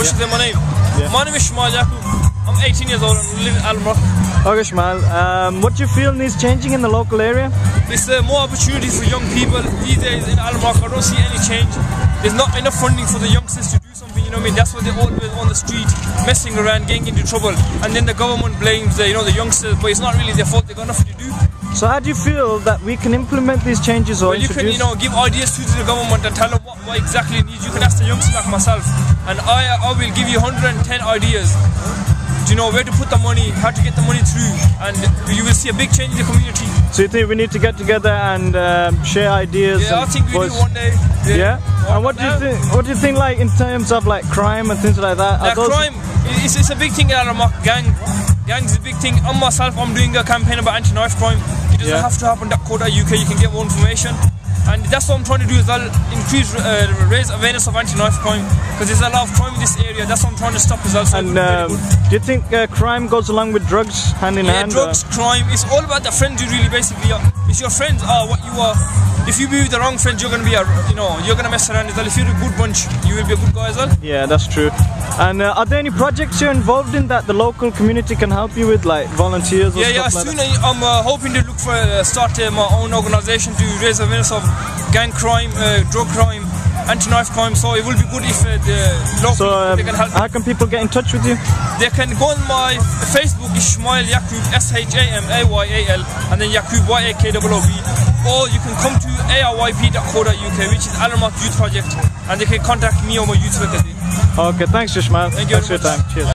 I say my name? Yeah. My name is Shamayil Yakoob. I'm 18 years old and live in Alum Rock. Okay, Shmal. Um, what do you feel needs changing in the local area? There's uh, more opportunities for young people these days in Alum Rock. I don't see any change. There's not enough funding for the youngsters to do something, you know what I mean? That's why they're always on the street, messing around, getting into trouble. And then the government blames the, you know, the youngsters, but it's not really their fault, they've got nothing to do. So how do you feel that we can implement these changes or Well, you can, you know, give ideas to the government and tell them what, what exactly it needs. You can ask the youngsters like myself, and I, I will give you 110 ideas. Do you know where to put the money, how to get the money through, and you will see a big change in the community. so you think we need to get together and um, share ideas? Yeah, I think we voice- do one day. Yeah. And what do you think? What do you think, like in terms of like crime and things like that? Like those- crime, it's, it's a big thing in Alum Rock. Gang, gangs is a big thing. On myself, I'm doing a campaign about anti-knife crime. It doesn't Yeah. have to happen. uk You can get more information, and that's what I'm trying to do. Is I'll increase, uh, raise awareness of anti-knife crime because there's a lot of crime in this area. That's what I'm trying to stop as well. So And um, do you think uh, crime goes along with drugs hand in Yeah, hand? drugs, crime. It's all about the friends you really basically are. It's your friends are what you are. If you be with the wrong friends, you're gonna be a, you know, you're gonna mess around as well. If you're a good bunch, you will be a good guy as well. Yeah, that's true. And uh, are there any projects you're involved in that the local community can help you with, like volunteers or Yeah, yeah. Soon that? I'm uh, hoping to look for uh, start uh, my own organisation to raise awareness of gang crime, uh, drug crime, anti-knife crime. So it will be good if uh, the local So um, can help. how can people get in touch with you? They can go on my Facebook, Shamayil Yakoob, S H A M A Y A L, and then Yakub Y A K O O B. Or you can come to aryp.co.uk, which is Alum Rock Youth Project, and they can contact me or my youth worker. there. Okay, thanks, Ishmael. Thank you Thanks for your time. Cheers.